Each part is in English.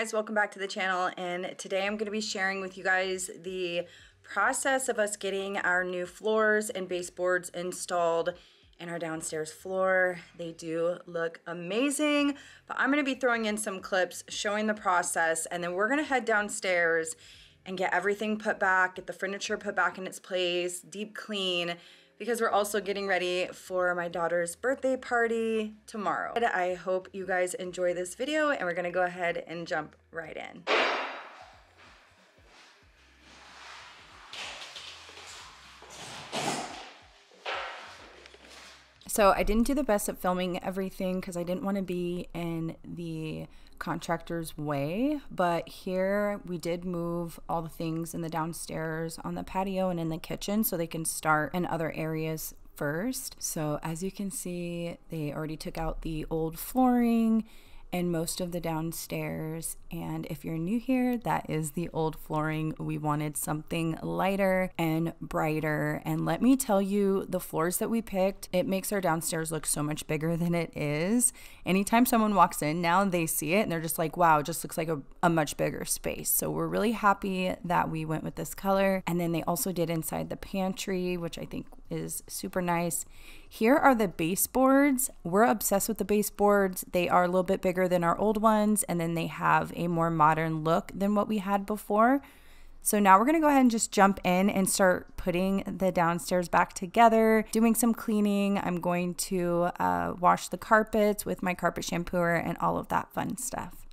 Guys, welcome back to the channel and today I'm going to be sharing with you guys the process of us getting our new floors and baseboards installed in our downstairs floor. They do look amazing, but I'm going to be throwing in some clips showing the process and then we're going to head downstairs and get everything put back, get the furniture put back in its place, deep clean, because we're also getting ready for my daughter's birthday party tomorrow. I hope you guys enjoy this video and we're gonna go ahead and jump right in. So I didn't do the best at filming everything because I didn't want to be in the contractor's way. But here we did move all the things in the downstairs on the patio and in the kitchen so they can start in other areas first. So as you can see, they already took out the old flooring and most of the downstairs. And if you're new here, that is the old flooring. We wanted something lighter and brighter. And let me tell you, the floors that we picked, it makes our downstairs look so much bigger than it is. Anytime someone walks in now, they see it and they're just like, wow, it just looks like a, a much bigger space. So we're really happy that we went with this color. And then they also did inside the pantry, which I think is super nice. Here are the baseboards. We're obsessed with the baseboards. They are a little bit bigger than our old ones, and then they have a more modern look than what we had before. So now we're gonna go ahead and just jump in and start putting the downstairs back together, doing some cleaning. I'm going to uh, wash the carpets with my carpet shampooer and all of that fun stuff.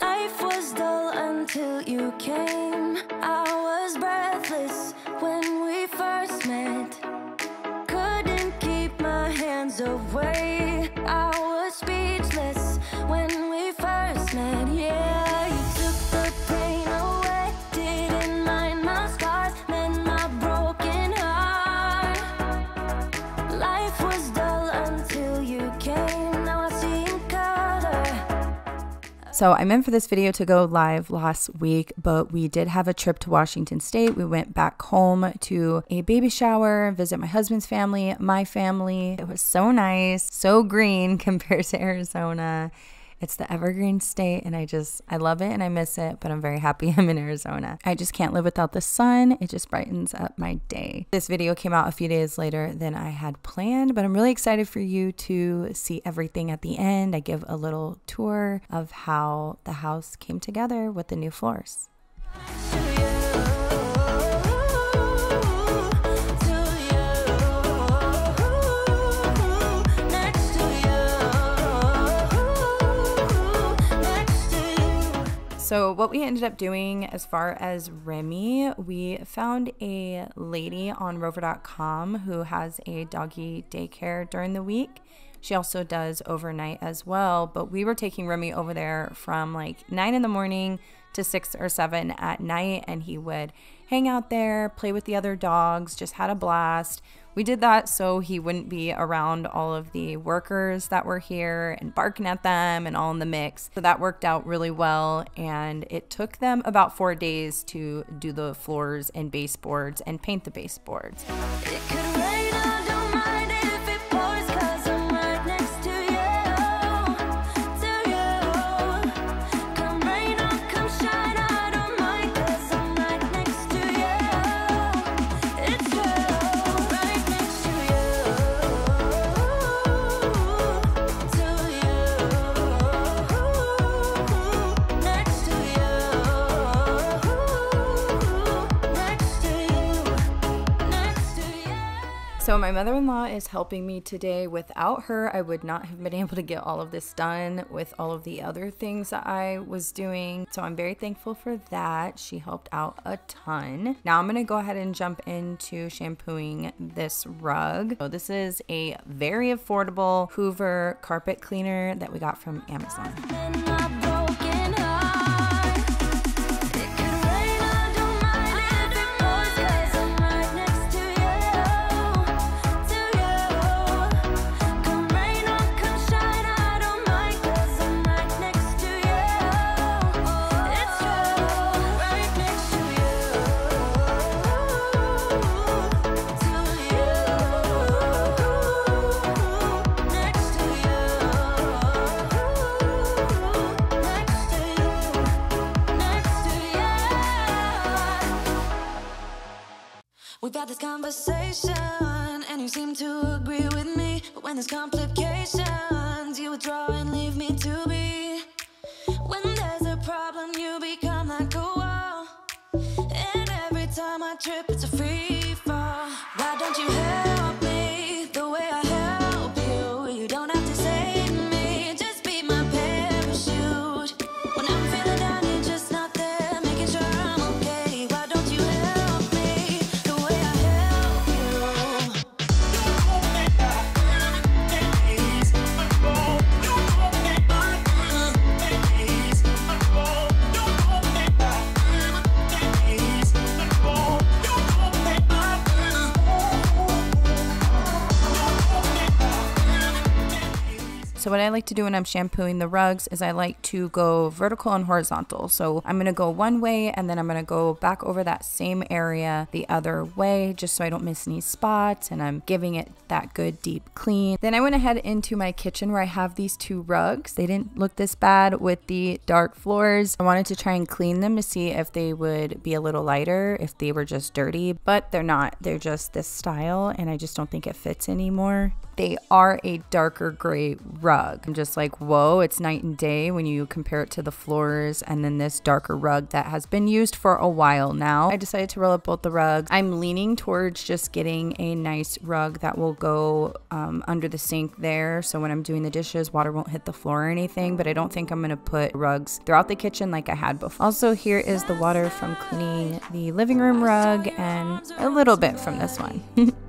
Life was dull until you came. I was breathless when we first met. Away. I So I meant for this video to go live last week, but we did have a trip to Washington State. We went back home to a baby shower, visit my husband's family, my family. It was so nice, so green compared to Arizona. It's the evergreen state and I just I love it and I miss it, but I'm very happy I'm in Arizona. I just can't live without the sun. It just brightens up my day. This video came out a few days later than I had planned, but I'm really excited for you to see everything at the end. I give a little tour of how the house came together with the new floors. So, what we ended up doing as far as Remy, we found a lady on rover.com who has a doggy daycare during the week. She also does overnight as well, but we were taking Remy over there from like 9 in the morning to 6 or 7 at night, and he would hang out there, play with the other dogs, just had a blast. We did that so he wouldn't be around all of the workers that were here and barking at them and all in the mix. So that worked out really well. And it took them about four days to do the floors and baseboards and paint the baseboards. So my mother-in-law is helping me today. Without her, I would not have been able to get all of this done with all of the other things that I was doing. So I'm very thankful for that. She helped out a ton. Now I'm going to go ahead and jump into shampooing this rug. So this is a very affordable Hoover carpet cleaner that we got from Amazon. Trip, it's a free So what I like to do when I'm shampooing the rugs is I like to go vertical and horizontal. So I'm going to go one way and then I'm going to go back over that same area the other way just so I don't miss any spots and I'm giving it that good deep clean. Then I went ahead into my kitchen where I have these two rugs. They didn't look this bad with the dark floors. I wanted to try and clean them to see if they would be a little lighter, if they were just dirty, but they're not. They're just this style and I just don't think it fits anymore they are a darker gray rug. I'm just like, whoa, it's night and day when you compare it to the floors and then this darker rug that has been used for a while now. I decided to roll up both the rugs. I'm leaning towards just getting a nice rug that will go um, under the sink there. So when I'm doing the dishes, water won't hit the floor or anything, but I don't think I'm gonna put rugs throughout the kitchen like I had before. Also, here is the water from cleaning the living room rug and a little bit from this one.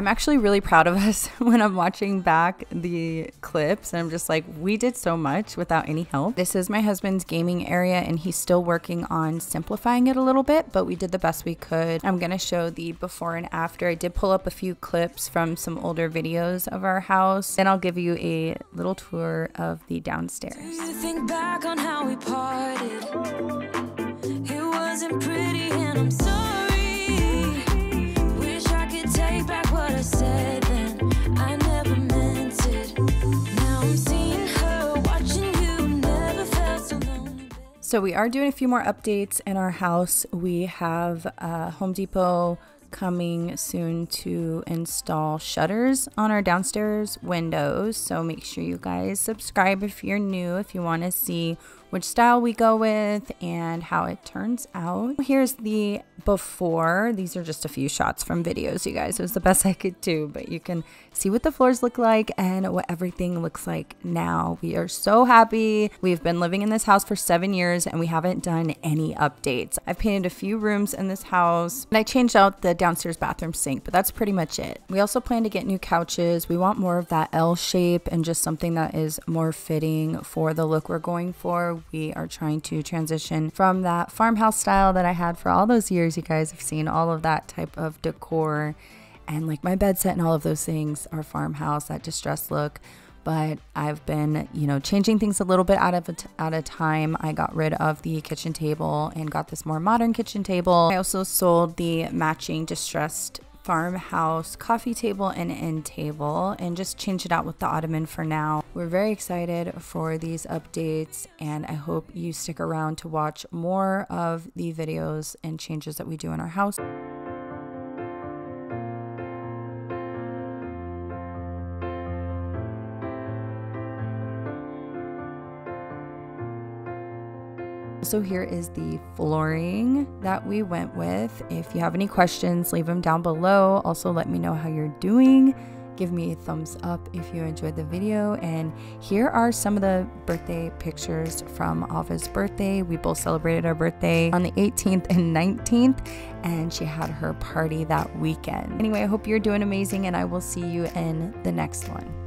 I'm actually really proud of us when I'm watching back the clips. And I'm just like, we did so much without any help. This is my husband's gaming area, and he's still working on simplifying it a little bit, but we did the best we could. I'm to show the before and after. I did pull up a few clips from some older videos of our house. Then I'll give you a little tour of the downstairs. You So we are doing a few more updates in our house. We have uh, Home Depot coming soon to install shutters on our downstairs windows. So make sure you guys subscribe if you're new, if you want to see which style we go with and how it turns out. Here's the before. These are just a few shots from videos, you guys. It was the best I could do, but you can see what the floors look like and what everything looks like now. We are so happy. We've been living in this house for seven years and we haven't done any updates. I've painted a few rooms in this house and I changed out the downstairs bathroom sink, but that's pretty much it. We also plan to get new couches. We want more of that L shape and just something that is more fitting for the look we're going for. We are trying to transition from that farmhouse style that I had for all those years. You guys have seen all of that type of decor and like my bed set and all of those things are farmhouse, that distressed look. But I've been, you know, changing things a little bit out of a t- at a time. I got rid of the kitchen table and got this more modern kitchen table. I also sold the matching distressed farmhouse coffee table and end table and just change it out with the ottoman for now. We're very excited for these updates and I hope you stick around to watch more of the videos and changes that we do in our house. So here is the flooring that we went with. If you have any questions, leave them down below. Also, let me know how you're doing. Give me a thumbs up if you enjoyed the video. And here are some of the birthday pictures from Ava's birthday. We both celebrated our birthday on the 18th and 19th, and she had her party that weekend. Anyway, I hope you're doing amazing, and I will see you in the next one.